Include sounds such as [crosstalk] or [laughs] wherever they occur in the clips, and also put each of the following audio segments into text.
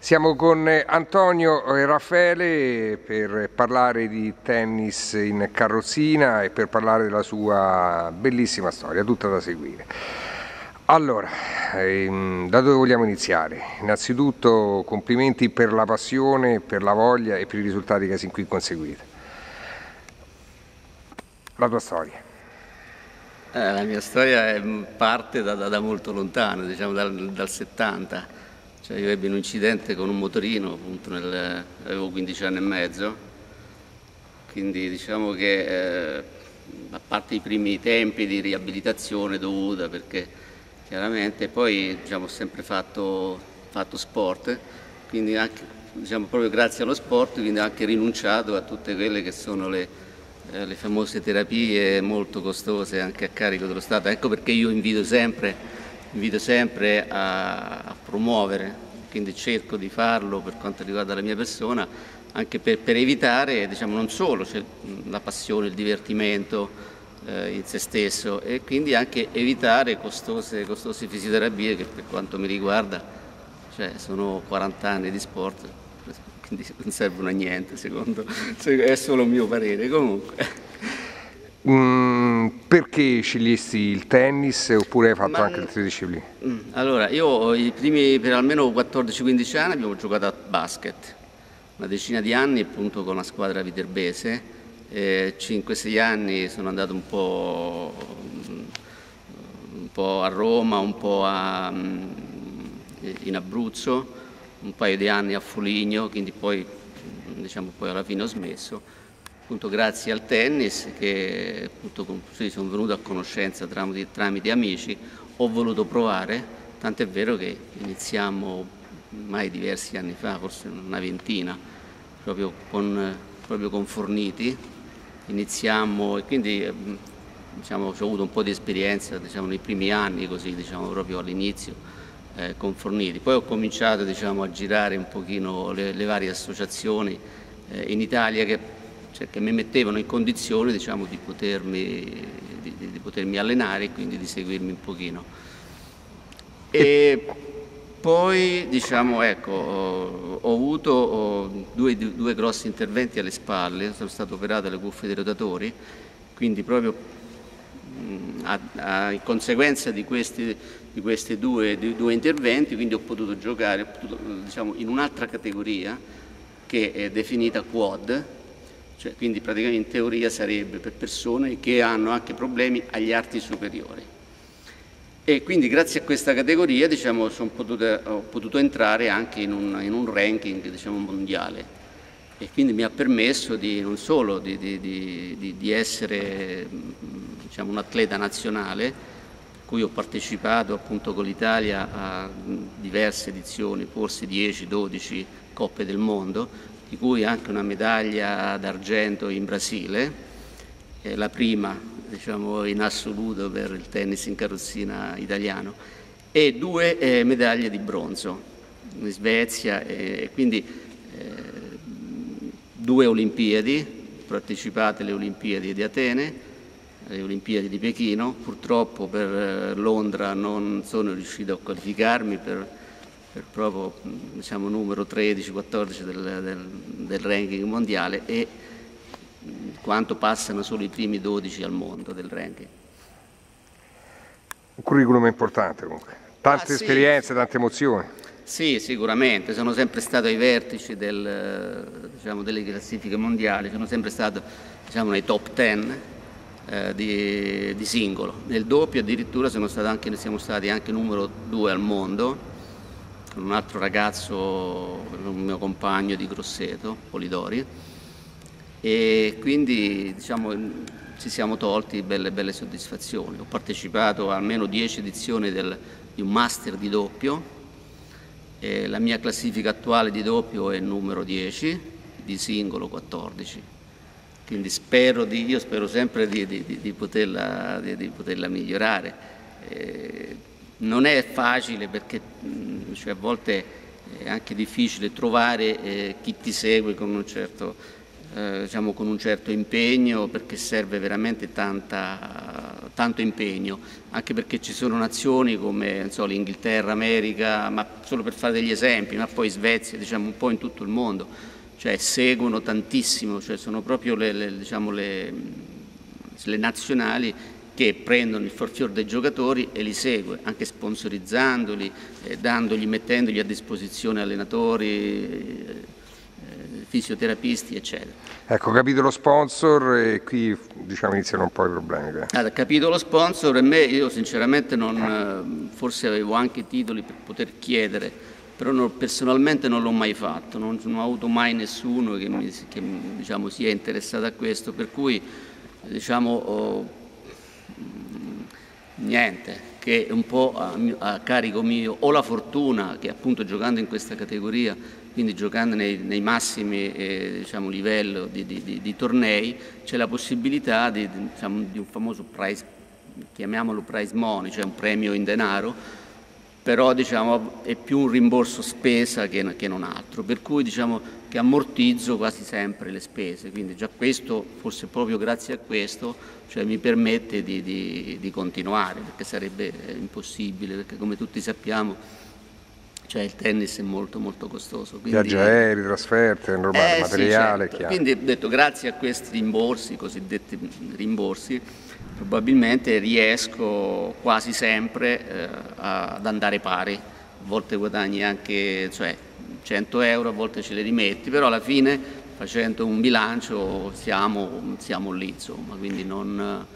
Siamo con Antonio e Raffaele per parlare di tennis in carrozzina e per parlare della sua bellissima storia, tutta da seguire. Allora, ehm, da dove vogliamo iniziare? Innanzitutto complimenti per la passione, per la voglia e per i risultati che sin qui conseguite. La tua storia. Eh, la mia storia parte da, da, da molto lontano, diciamo dal, dal 70 cioè io ebbi un incidente con un motorino, appunto nel, avevo 15 anni e mezzo, quindi diciamo che eh, a parte i primi tempi di riabilitazione dovuta, perché chiaramente poi diciamo, ho sempre fatto, fatto sport, quindi anche, diciamo, proprio grazie allo sport quindi ho anche rinunciato a tutte quelle che sono le, eh, le famose terapie molto costose anche a carico dello Stato. Ecco perché io invito sempre invito sempre a, promuovere, quindi cerco di farlo per quanto riguarda la mia persona, anche per, per evitare, diciamo, non solo cioè, la passione, il divertimento eh, in se stesso e quindi anche evitare costose, costose fisioterapie che per quanto mi riguarda cioè, sono 40 anni di sport, quindi non servono a niente secondo, [laughs] è solo un mio parere comunque. Mm, perché scegliesti il tennis oppure hai fatto Ma, anche altre discipline? Mm, allora, io i primi per almeno 14-15 anni abbiamo giocato a basket, una decina di anni appunto con la squadra viterbese, eh, 5-6 anni sono andato un po', un po', a Roma, un po' a, mm, in Abruzzo, un paio di anni a Foligno, quindi poi, diciamo, poi alla fine ho smesso appunto grazie al tennis che appunto sono venuto a conoscenza tramite, tramite amici, ho voluto provare, tant'è vero che iniziamo mai diversi anni fa, forse una ventina, proprio con, proprio con Forniti, iniziamo e quindi diciamo, ho avuto un po' di esperienza diciamo, nei primi anni, così diciamo, proprio all'inizio eh, con Forniti. Poi ho cominciato diciamo, a girare un pochino le, le varie associazioni eh, in Italia che cioè che mi mettevano in condizione diciamo, di, potermi, di, di, potermi, allenare e quindi di seguirmi un pochino. E poi diciamo, ecco, ho, avuto due, due, grossi interventi alle spalle, sono stato operato alle cuffie dei rotatori, quindi proprio a, a, in conseguenza di questi, di questi due, due, interventi quindi ho potuto giocare ho potuto, diciamo, in un'altra categoria che è definita quad, cioè, quindi praticamente in teoria sarebbe per persone che hanno anche problemi agli arti superiori. E quindi grazie a questa categoria diciamo, potuto, ho potuto entrare anche in un, in un ranking diciamo, mondiale e quindi mi ha permesso di, non solo di, di, di essere diciamo, un atleta nazionale, cui ho partecipato appunto con l'Italia a diverse edizioni, forse 10-12 coppe del mondo, di cui anche una medaglia d'argento in Brasile, la prima diciamo, in assoluto per il tennis in carrozzina italiano, e due eh, medaglie di bronzo in Svezia, e quindi eh, due Olimpiadi, partecipate alle Olimpiadi di Atene, alle Olimpiadi di Pechino, purtroppo per eh, Londra non sono riuscito a qualificarmi per proprio diciamo, numero 13-14 del, del, del, ranking mondiale e quanto passano solo i primi 12 al mondo del ranking. Un curriculum importante comunque, tante ah, esperienze, sì. tante emozioni. Sì, sicuramente, sono sempre stato ai vertici del, diciamo, delle classifiche mondiali, sono sempre stato diciamo, nei top 10 eh, di, di, singolo. Nel doppio addirittura anche, siamo stati anche numero 2 al mondo, con un altro ragazzo, un mio compagno di Grosseto, Polidori, e quindi diciamo, ci siamo tolti belle, belle soddisfazioni. Ho partecipato a almeno 10 edizioni del, di un master di doppio, la mia classifica attuale di doppio è numero 10, di singolo 14. Quindi spero di, io spero sempre di, di, di poterla, poterla, migliorare. Eh, non è facile perché cioè, a volte è anche difficile trovare eh, chi ti segue con un, certo, eh, diciamo, con un certo impegno perché serve veramente tanta, tanto impegno, anche perché ci sono nazioni come so, l'Inghilterra, America, ma solo per fare degli esempi, ma poi Svezia, diciamo un po' in tutto il mondo, cioè seguono tantissimo, cioè sono proprio le, le, diciamo, le, le nazionali che prendono il forfior dei giocatori e li segue, anche sponsorizzandoli, eh, dandogli, mettendogli a disposizione allenatori, eh, fisioterapisti, eccetera. Ecco, capito lo sponsor e qui diciamo, iniziano un po' i problemi. Allora, capito lo sponsor e me, io sinceramente non, forse avevo anche i titoli per poter chiedere, però non, personalmente non l'ho mai fatto, non, non, ho avuto mai nessuno che, mi, che diciamo, sia interessato a questo, per cui diciamo, niente, che un po' a, a, carico mio. Ho la fortuna che appunto giocando in questa categoria, quindi giocando nei, nei massimi eh, diciamo, livelli di, di, di, di, tornei, c'è la possibilità di, diciamo, di un famoso prize, chiamiamolo prize money, cioè un premio in denaro, però diciamo, è più un rimborso spesa che, che non altro, per cui diciamo, che ammortizzo quasi sempre le spese, quindi già questo, forse proprio grazie a questo, cioè, mi permette di, di, di, continuare, perché sarebbe eh, impossibile, perché come tutti sappiamo cioè il tennis è molto molto costoso. Quindi, Viaggi aerei, trasferte, normale, eh, materiale, sì, certo. Quindi ho detto grazie a questi rimborsi, cosiddetti rimborsi, probabilmente riesco quasi sempre eh, ad andare pari, a volte guadagni anche cioè, 100 euro, a volte ce li rimetti, però alla fine facendo un bilancio siamo, siamo lì, insomma, quindi, non,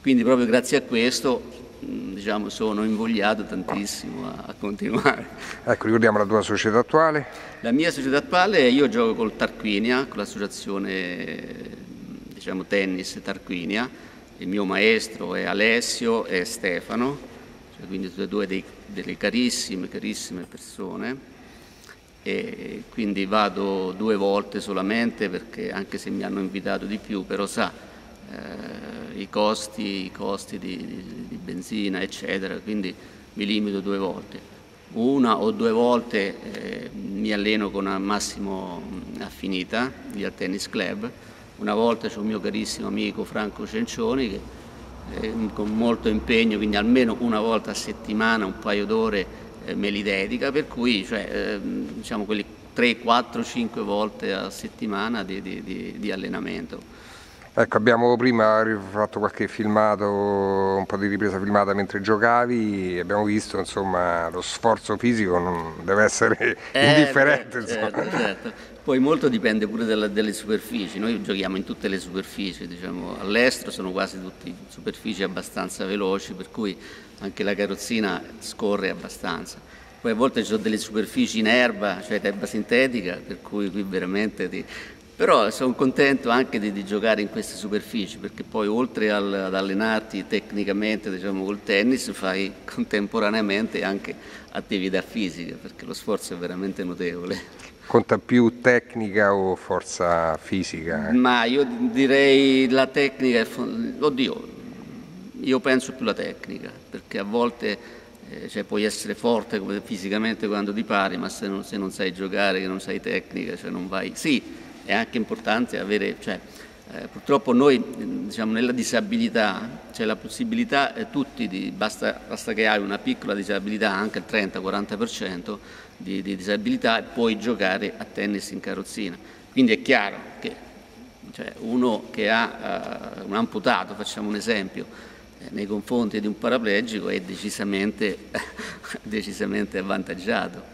quindi proprio grazie a questo diciamo, sono invogliato tantissimo a, a, continuare. Ecco, ricordiamo la tua società attuale. La mia società attuale, io gioco col Tarquinia, con l'associazione diciamo, tennis Tarquinia, il mio maestro è Alessio e Stefano, cioè quindi tutte e due dei, delle carissime, carissime persone e quindi vado due volte solamente perché anche se mi hanno invitato di più, però sa, eh, i costi, i costi di, di, di, benzina eccetera, quindi mi limito due volte. Una o due volte eh, mi alleno con Massimo Affinita, via Tennis Club, una volta c'è un mio carissimo amico Franco Cencioni che eh, con molto impegno, quindi almeno una volta a settimana, un paio d'ore eh, me li dedica, per cui cioè, eh, diciamo quelli 3, 4, 5 volte a settimana di, di, di, di allenamento. Ecco, abbiamo prima fatto qualche filmato, un po' di ripresa filmata mentre giocavi, abbiamo visto insomma lo sforzo fisico non deve essere eh, [laughs] indifferente. Beh, certo, certo. Poi molto dipende pure dalla, dalle superfici, noi giochiamo in tutte le superfici, diciamo, all'estero sono quasi tutte superfici abbastanza veloci, per cui anche la carrozzina scorre abbastanza. Poi a volte ci sono delle superfici in erba, cioè erba sintetica, per cui qui veramente ti, però sono contento anche di, di, giocare in queste superfici perché poi oltre al, ad allenarti tecnicamente diciamo, col tennis fai contemporaneamente anche attività fisica perché lo sforzo è veramente notevole. Conta più tecnica o forza fisica? Ma io direi la tecnica, è, oddio, io penso più la tecnica perché a volte eh, cioè, puoi essere forte fisicamente quando ti pari ma se non, se non sai giocare, che non sai tecnica, cioè non vai... Sì, è anche importante avere, cioè, eh, purtroppo noi diciamo, nella disabilità c'è la possibilità, eh, tutti, di, basta, basta, che hai una piccola disabilità, anche il 30-40% di, di, disabilità, e puoi giocare a tennis in carrozzina. Quindi è chiaro che cioè, uno che ha uh, un amputato, facciamo un esempio, eh, nei confronti di un paraplegico è decisamente, [laughs] decisamente avvantaggiato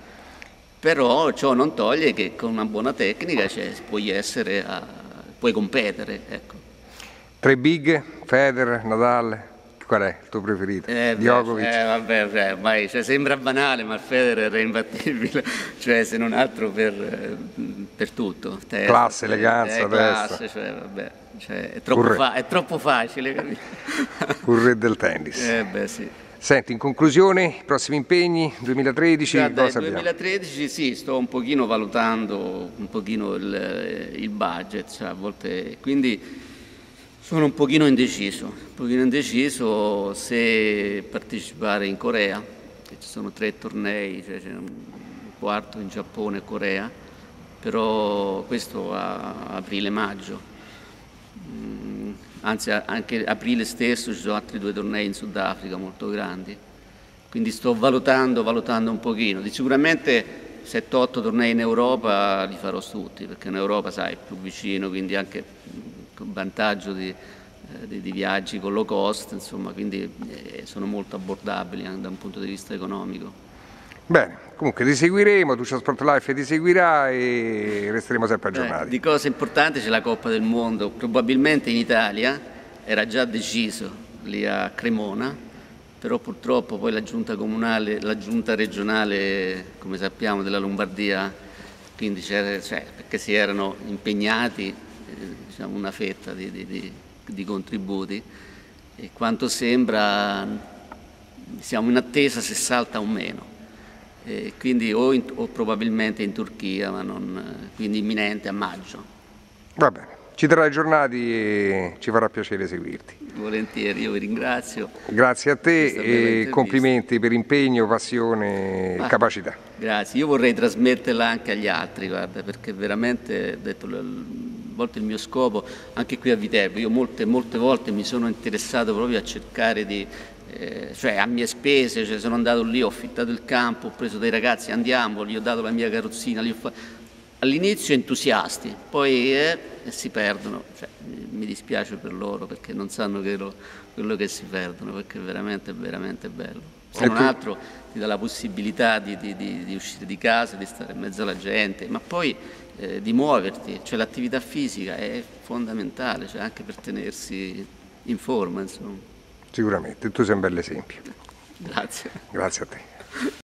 però ciò non toglie che con una buona tecnica cioè, puoi, essere a, puoi competere. Ecco. Tre big, Federer, Nadal, qual è il tuo preferito? Eh, Djokovic? Eh, vabbè, cioè, ormai, cioè, sembra banale, ma Federer è imbattibile, [laughs] cioè, se non altro per, per tutto. Testa, classe, eleganza, eh, classe, cioè, vabbè, cioè, è, troppo fa- è, troppo facile. Un re del tennis. Eh, beh, sì. Senti, in conclusione, prossimi impegni 2013? Guarda, cosa 2013 sì, sto un pochino valutando un pochino il, il budget, cioè a volte, quindi sono un pochino indeciso, un pochino indeciso se partecipare in Corea, che ci sono tre tornei, cioè c'è un quarto in Giappone e Corea, però questo a aprile-maggio. Mm, anzi anche aprile stesso ci sono altri due tornei in Sudafrica molto grandi, quindi sto valutando, valutando un pochino, di sicuramente 7-8 tornei in Europa li farò tutti, perché in Europa sai, è più vicino, quindi anche con vantaggio di, eh, di, di, viaggi con low cost, insomma, quindi eh, sono molto abbordabili anche da un punto di vista economico. Bene, comunque ti seguiremo, tu Sport Life ti seguirà e resteremo sempre aggiornati. Eh, di cose importanti c'è la Coppa del Mondo, probabilmente in Italia era già deciso lì a Cremona, però purtroppo poi la giunta comunale, la giunta regionale, come sappiamo, della Lombardia, quindi cioè, perché si erano impegnati eh, diciamo, una fetta di, di, di, di contributi. E quanto sembra siamo in attesa se salta o meno eh, quindi o, in, o, probabilmente in Turchia, ma non, quindi imminente a maggio. Va bene, ci terrai aggiornati e ci farà piacere seguirti. Volentieri, io vi ringrazio. Grazie a te e complimenti per impegno, passione e capacità. Grazie, io vorrei trasmetterla anche agli altri, guarda, perché veramente, ho detto, a volte il mio scopo, anche qui a Viterbo, io molte, molte volte mi sono interessato proprio a cercare di eh, cioè a mie spese, cioè sono andato lì, ho affittato il campo, ho preso dei ragazzi, andiamo, gli ho dato la mia carrozzina, fa... all'inizio entusiasti, poi eh, si perdono, cioè, mi dispiace per loro perché non sanno che lo, quello che si perdono, perché è veramente, veramente bello. Se non altro ti dà la possibilità di, di, di, di, uscire di casa, di stare in mezzo alla gente, ma poi eh, di muoverti, cioè l'attività fisica è fondamentale, cioè anche per tenersi in forma. Insomma. Sicuramente, tu sei un bel esempio. Grazie. Grazie a te.